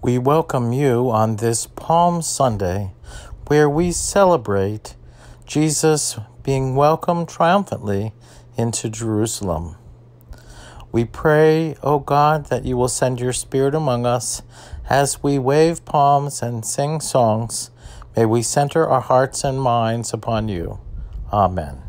We welcome you on this Palm Sunday where we celebrate Jesus being welcomed triumphantly into Jerusalem. We pray, O God, that you will send your Spirit among us as we wave palms and sing songs. May we center our hearts and minds upon you. Amen.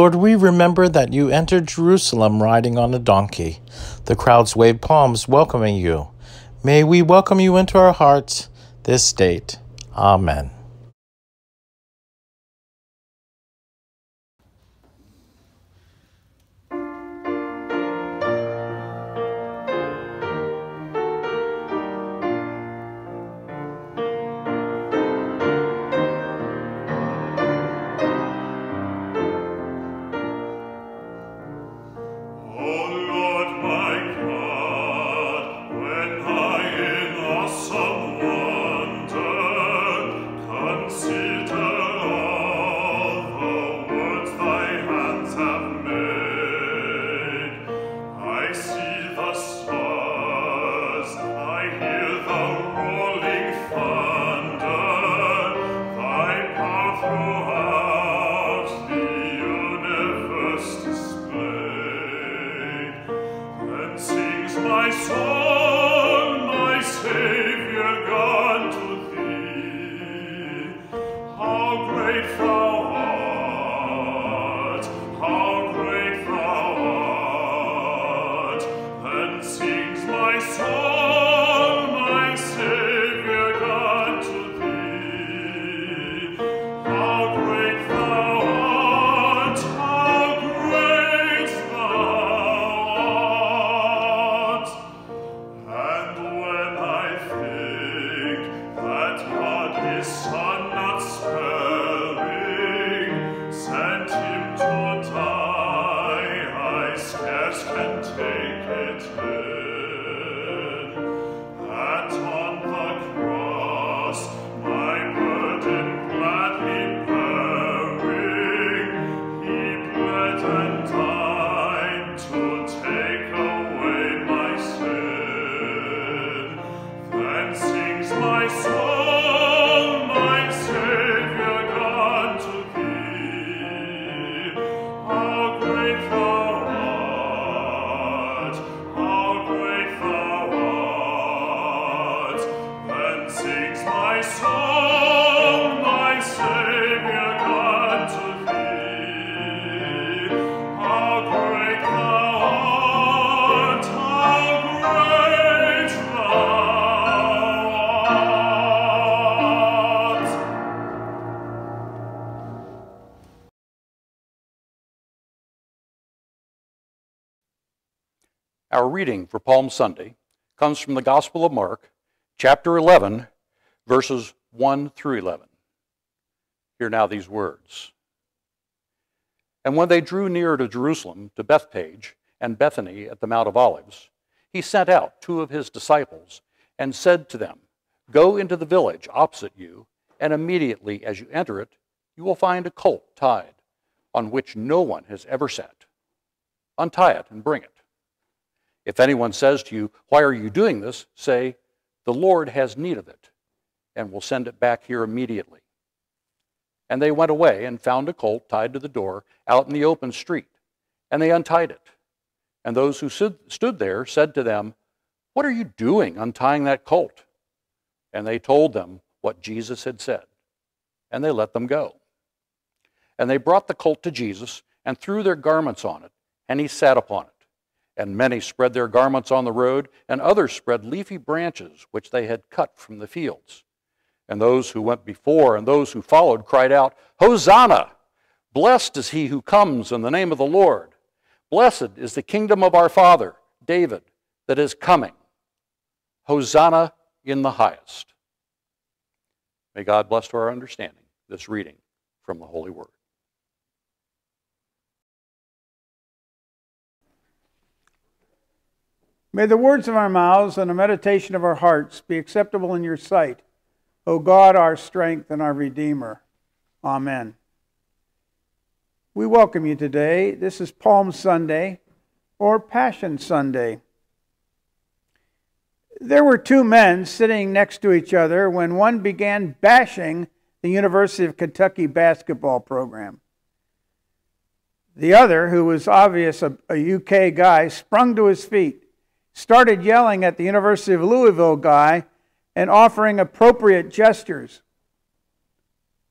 Lord, we remember that you entered Jerusalem riding on a donkey. The crowds waved palms welcoming you. May we welcome you into our hearts this date. Amen. my soul. Our reading for Palm Sunday comes from the Gospel of Mark, chapter 11, verses 1 through 11. Hear now these words And when they drew near to Jerusalem, to Bethphage and Bethany at the Mount of Olives, he sent out two of his disciples and said to them, Go into the village opposite you, and immediately as you enter it, you will find a colt tied, on which no one has ever sat. Untie it and bring it. If anyone says to you, Why are you doing this? say, The Lord has need of it, and will send it back here immediately. And they went away and found a colt tied to the door out in the open street, and they untied it. And those who stood there said to them, What are you doing untying that colt? And they told them what Jesus had said, and they let them go. And they brought the colt to Jesus and threw their garments on it, and he sat upon it. And many spread their garments on the road, and others spread leafy branches which they had cut from the fields. And those who went before and those who followed cried out, Hosanna! Blessed is he who comes in the name of the Lord. Blessed is the kingdom of our father, David, that is coming. Hosanna in the highest. May God bless to our understanding this reading from the Holy Word. May the words of our mouths and the meditation of our hearts be acceptable in your sight, O God, our strength and our Redeemer. Amen. We welcome you today. This is Palm Sunday or Passion Sunday. There were two men sitting next to each other when one began bashing the University of Kentucky basketball program. The other, who was obvious a, a UK guy, sprung to his feet started yelling at the University of Louisville guy and offering appropriate gestures.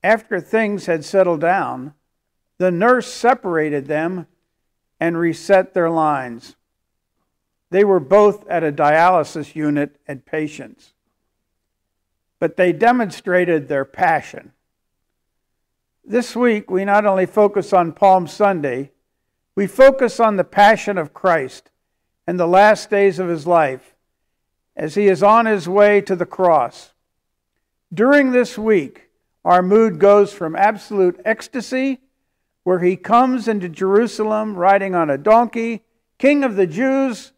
After things had settled down, the nurse separated them and reset their lines. They were both at a dialysis unit at patients. But they demonstrated their passion. This week, we not only focus on Palm Sunday, we focus on the passion of Christ and the last days of his life as he is on his way to the cross. During this week, our mood goes from absolute ecstasy, where he comes into Jerusalem riding on a donkey, king of the Jews,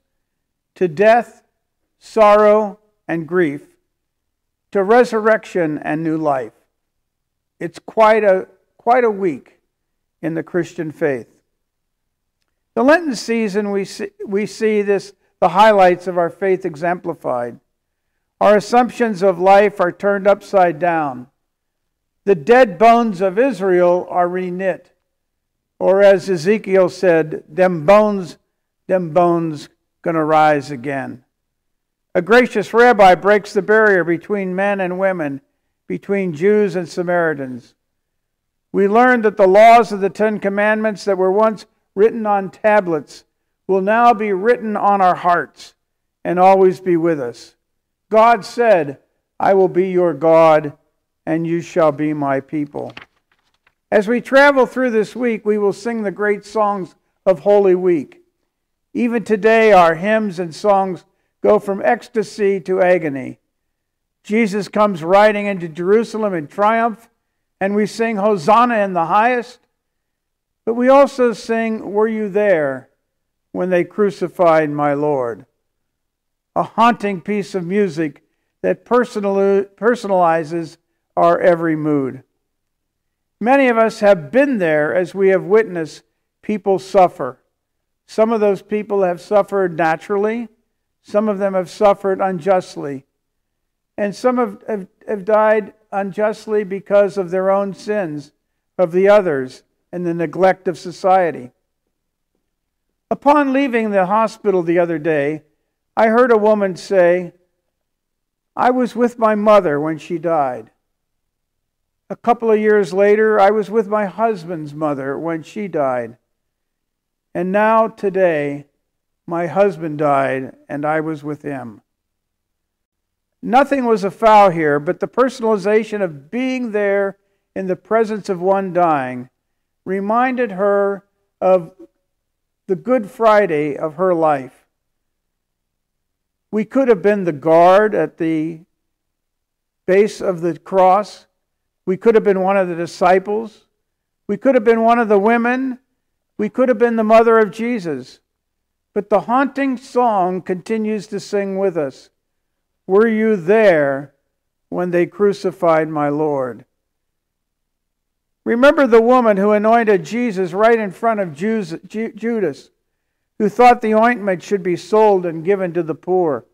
to death, sorrow, and grief, to resurrection and new life. It's quite a, quite a week in the Christian faith. The Lenten season, we see, we see this, the highlights of our faith exemplified. Our assumptions of life are turned upside down. The dead bones of Israel are reknit. Or as Ezekiel said, them bones, them bones gonna rise again. A gracious rabbi breaks the barrier between men and women, between Jews and Samaritans. We learn that the laws of the Ten Commandments that were once written on tablets will now be written on our hearts and always be with us. God said, I will be your God, and you shall be my people. As we travel through this week, we will sing the great songs of Holy Week. Even today, our hymns and songs go from ecstasy to agony. Jesus comes riding into Jerusalem in triumph, and we sing Hosanna in the highest. But we also sing, Were you there when they crucified my Lord? A haunting piece of music that personalizes our every mood. Many of us have been there as we have witnessed people suffer. Some of those people have suffered naturally, some of them have suffered unjustly, and some have, have, have died unjustly because of their own sins, of the others and the neglect of society. Upon leaving the hospital the other day, I heard a woman say, I was with my mother when she died. A couple of years later, I was with my husband's mother when she died. And now, today, my husband died and I was with him. Nothing was afoul here, but the personalization of being there in the presence of one dying reminded her of the Good Friday of her life. We could have been the guard at the base of the cross. We could have been one of the disciples. We could have been one of the women we could have been the mother of Jesus. But the haunting song continues to sing with us Were you there when they crucified my Lord? Remember the woman who anointed Jesus right in front of Judas, who thought the ointment should be sold and given to the poor.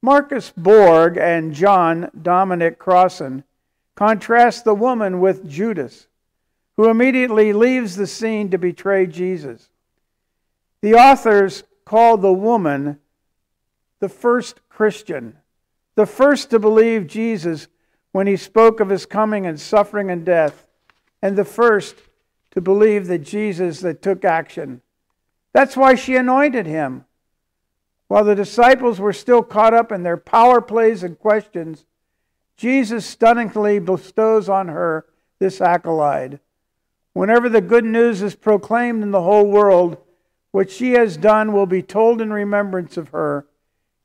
Marcus Borg and John Dominic Crossan contrast the woman with Judas, who immediately leaves the scene to betray Jesus. The authors call the woman the first Christian, the first to believe Jesus when he spoke of his coming and suffering and death, and the first to believe that Jesus that took action. That's why she anointed him. While the disciples were still caught up in their power plays and questions, Jesus stunningly bestows on her this accolade. Whenever the good news is proclaimed in the whole world, what she has done will be told in remembrance of her,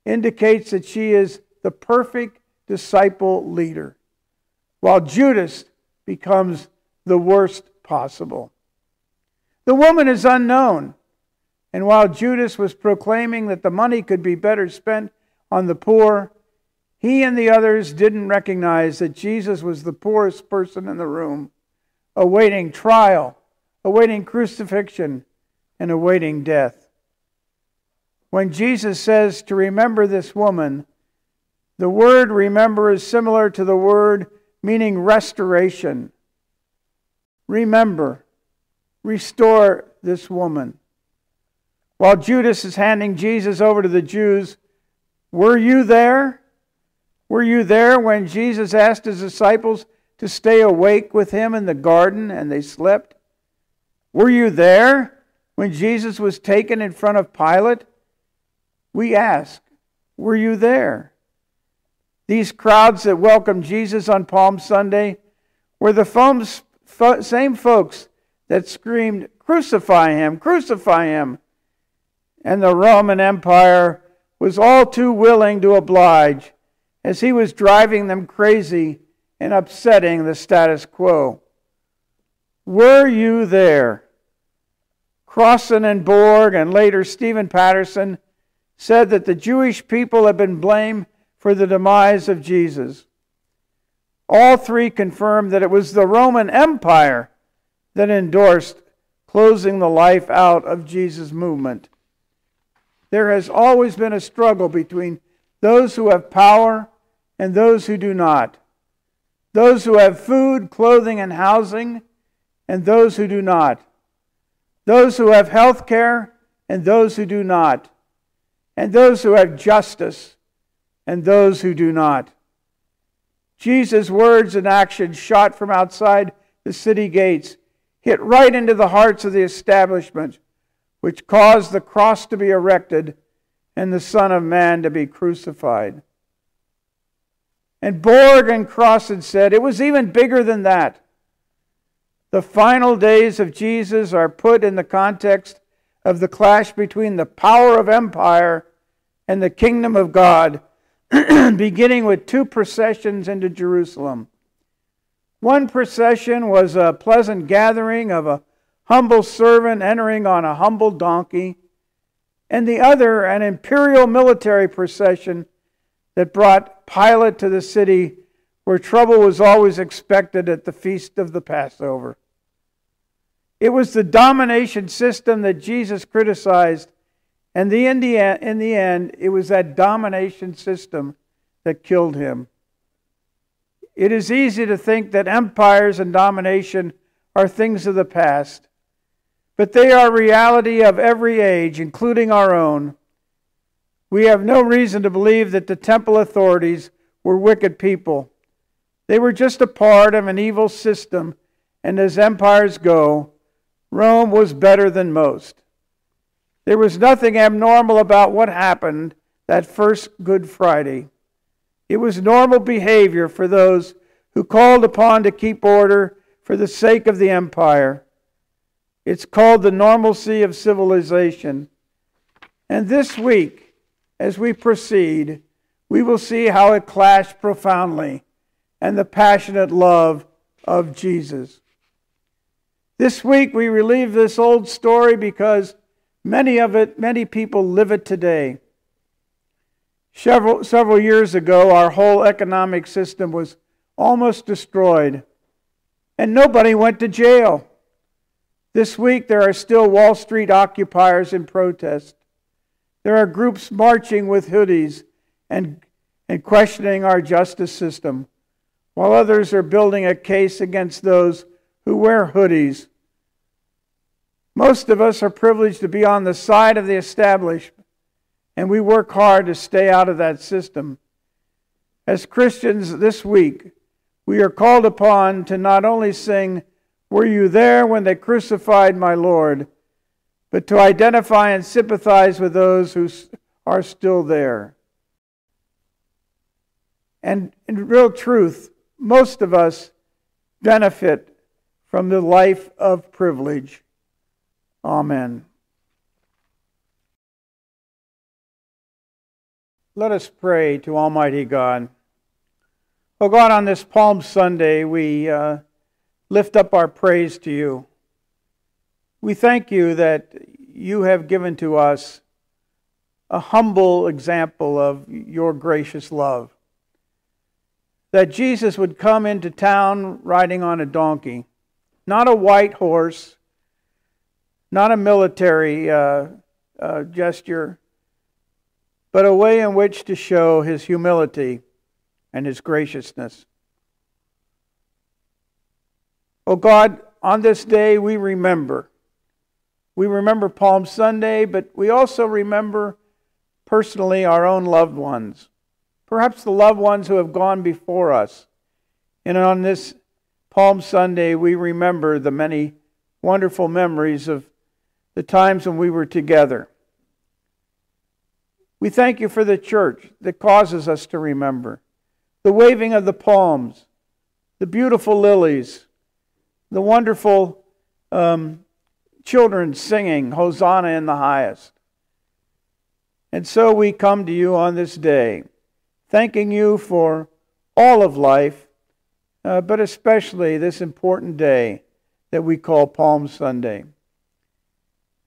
indicates that she is the perfect disciple leader, while Judas becomes the worst possible. The woman is unknown, and while Judas was proclaiming that the money could be better spent on the poor, he and the others didn't recognize that Jesus was the poorest person in the room, awaiting trial, awaiting crucifixion, and awaiting death. When Jesus says to remember this woman, the word remember is similar to the word meaning restoration. Remember, restore this woman. While Judas is handing Jesus over to the Jews, were you there? Were you there when Jesus asked his disciples to stay awake with him in the garden and they slept? Were you there when Jesus was taken in front of Pilate, we ask, Were you there? These crowds that welcomed Jesus on Palm Sunday were the same folks that screamed, Crucify him, crucify him. And the Roman Empire was all too willing to oblige as he was driving them crazy and upsetting the status quo. Were you there? Crossan and Borg, and later Stephen Patterson, said that the Jewish people had been blamed for the demise of Jesus. All three confirmed that it was the Roman Empire that endorsed closing the life out of Jesus' movement. There has always been a struggle between those who have power and those who do not, those who have food, clothing, and housing, and those who do not those who have health care and those who do not, and those who have justice and those who do not. Jesus' words and actions shot from outside the city gates hit right into the hearts of the establishment, which caused the cross to be erected and the Son of Man to be crucified. And Borg and Crossan said it was even bigger than that. The final days of Jesus are put in the context of the clash between the power of empire and the kingdom of God, beginning with two processions into Jerusalem. One procession was a pleasant gathering of a humble servant entering on a humble donkey, and the other an imperial military procession that brought Pilate to the city where trouble was always expected at the feast of the Passover. It was the domination system that Jesus criticized, and the, in, the, in the end, it was that domination system that killed him. It is easy to think that empires and domination are things of the past, but they are reality of every age, including our own. We have no reason to believe that the temple authorities were wicked people. They were just a part of an evil system, and as empires go, Rome was better than most. There was nothing abnormal about what happened that first Good Friday. It was normal behavior for those who called upon to keep order for the sake of the empire. It's called the normalcy of civilization. And this week, as we proceed, we will see how it clashed profoundly and the passionate love of Jesus. This week we relive this old story because many of it, many people live it today. Several, several years ago, our whole economic system was almost destroyed, and nobody went to jail. This week, there are still Wall Street occupiers in protest. There are groups marching with hoodies and, and questioning our justice system, while others are building a case against those who wear hoodies. Most of us are privileged to be on the side of the established and we work hard to stay out of that system. As Christians this week, we are called upon to not only sing, Were you there when they crucified my Lord? but to identify and sympathize with those who are still there. And in real truth, most of us benefit from the life of privilege. Amen. Let us pray to Almighty God. Oh God, on this Palm Sunday, we uh, lift up our praise to you. We thank you that you have given to us a humble example of your gracious love. That Jesus would come into town riding on a donkey, not a white horse, not a military uh, uh, gesture but a way in which to show his humility and his graciousness. Oh God, on this day we remember. We remember Palm Sunday, but we also remember personally our own loved ones, perhaps the loved ones who have gone before us. And on this Palm Sunday, we remember the many wonderful memories of the times when we were together. We thank you for the church that causes us to remember the waving of the palms, the beautiful lilies, the wonderful um, children singing Hosanna in the highest. And so we come to you on this day, thanking you for all of life, uh, but especially this important day that we call Palm Sunday.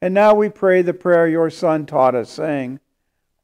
And now we pray the prayer your Son taught us, saying,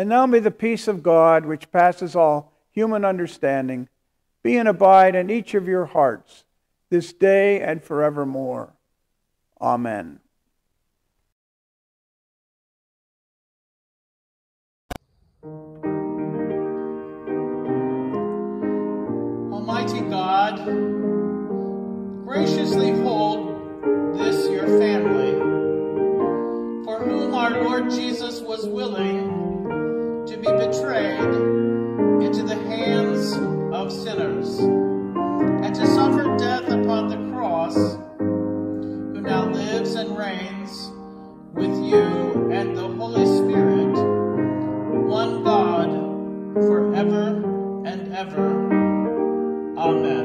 And now may the peace of God, which passes all human understanding, be and abide in each of your hearts this day and forevermore. Amen. Almighty God, graciously hold this your family, for whom our Lord Jesus was willing betrayed into the hands of sinners and to suffer death upon the cross, who now lives and reigns with you and the Holy Spirit, one God, forever and ever. Amen.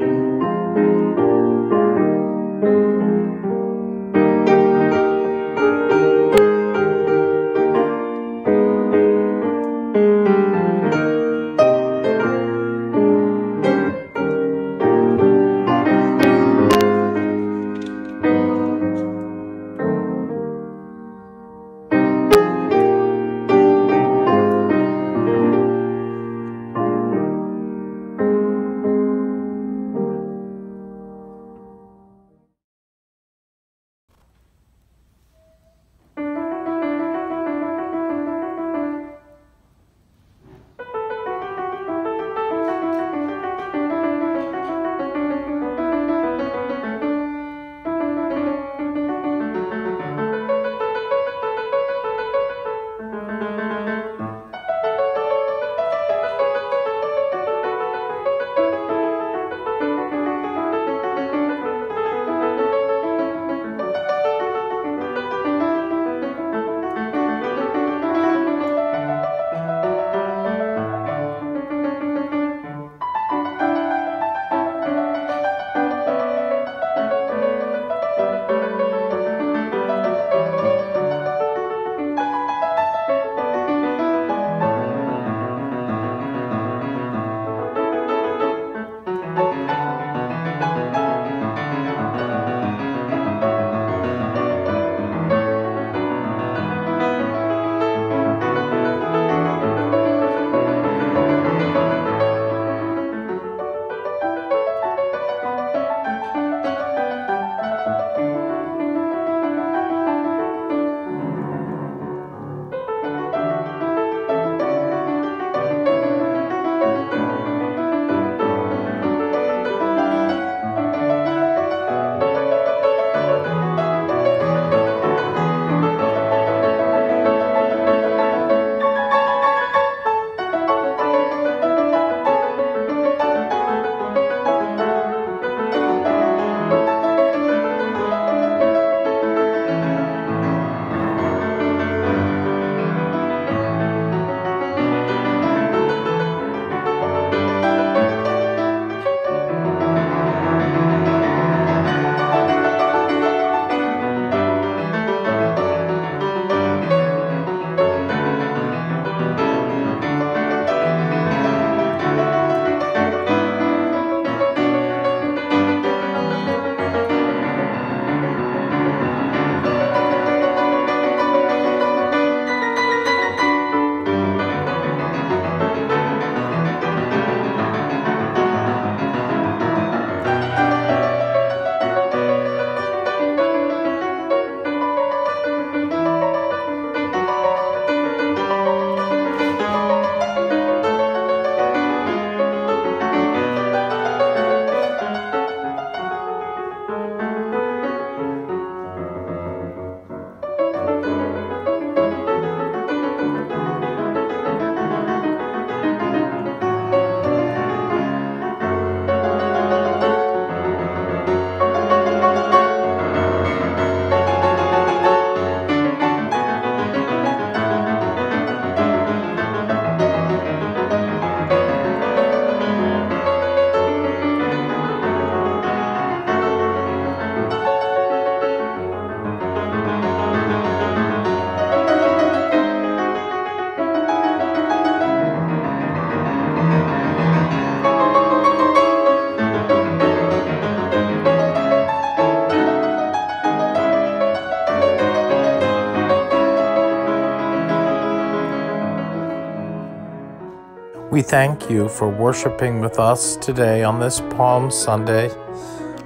We thank you for worshiping with us today on this Palm Sunday,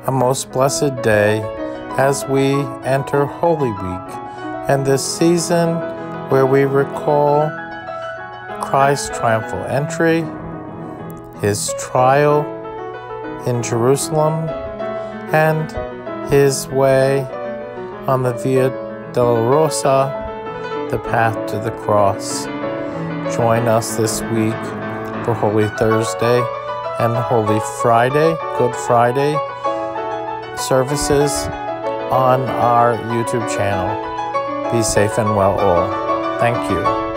a most blessed day as we enter Holy Week and this season where we recall Christ's triumphal entry, his trial in Jerusalem, and his way on the Via Dolorosa, the path to the cross. Join us this week for Holy Thursday and Holy Friday, Good Friday services on our YouTube channel. Be safe and well, all. Thank you.